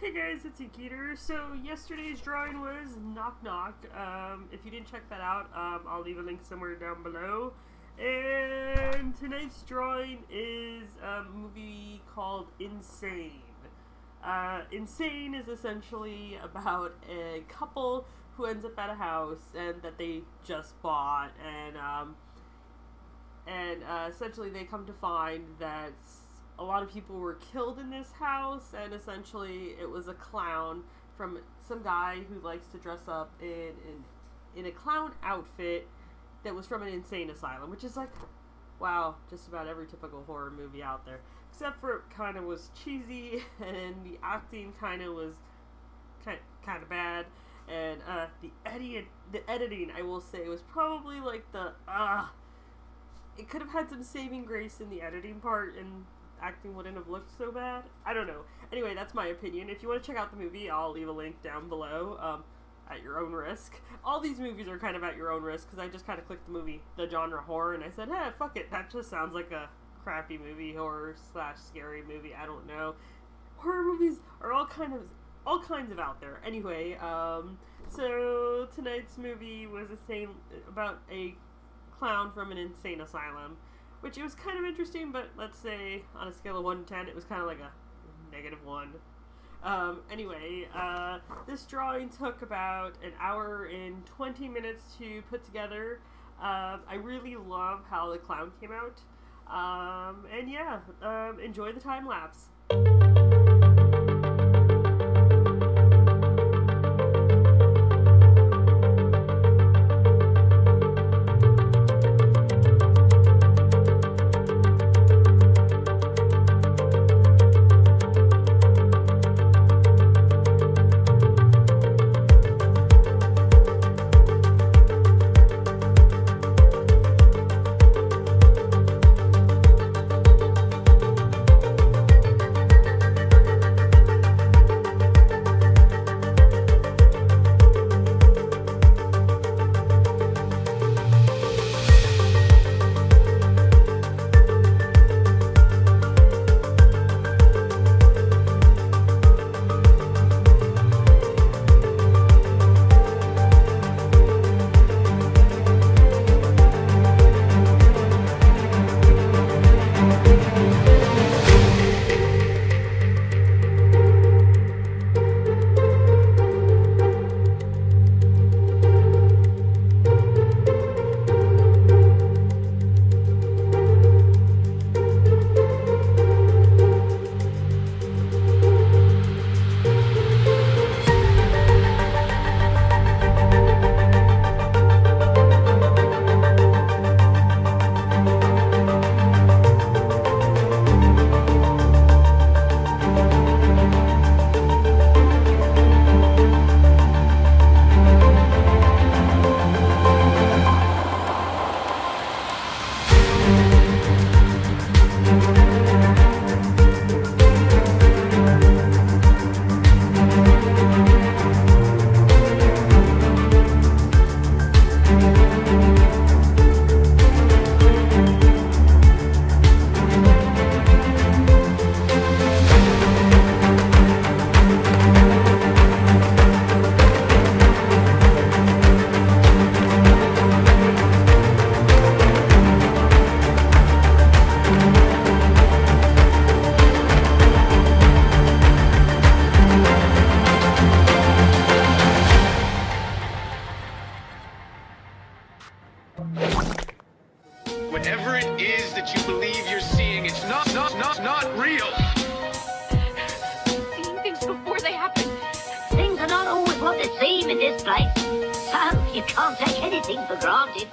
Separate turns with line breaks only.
Hey guys, it's Inkeater. So yesterday's drawing was Knock Knock. Um, if you didn't check that out, um, I'll leave a link somewhere down below. And tonight's drawing is a movie called Insane. Uh, Insane is essentially about a couple who ends up at a house and that they just bought, and um, and uh, essentially they come to find that a lot of people were killed in this house, and essentially it was a clown from some guy who likes to dress up in in, in a clown outfit that was from an insane asylum, which is like, wow, just about every typical horror movie out there, except for it kind of was cheesy and the acting kind of was kind kind of bad, and uh, the edit the editing I will say was probably like the ah. Uh, it could have had some saving grace in the editing part and acting wouldn't have looked so bad. I don't know. Anyway, that's my opinion. If you want to check out the movie, I'll leave a link down below. Um, at your own risk. All these movies are kind of at your own risk because I just kind of clicked the movie, the genre horror, and I said, hey, fuck it. That just sounds like a crappy movie, horror slash scary movie. I don't know. Horror movies are all kind of all kinds of out there. Anyway, um, so tonight's movie was a same about a clown from an insane asylum which it was kind of interesting, but let's say on a scale of 1 to 10, it was kind of like a negative 1. Um, anyway, uh, this drawing took about an hour and 20 minutes to put together. Uh, I really love how the clown came out. Um, and yeah, um, enjoy the time lapse.
Whatever it is that you believe you're seeing, it's not, not, not, not real.
Seeing things before they happen.
Things are not always what they seem in this place. So you can't take anything for granted.